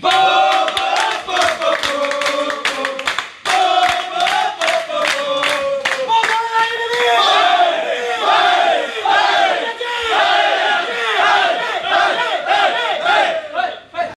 Boom!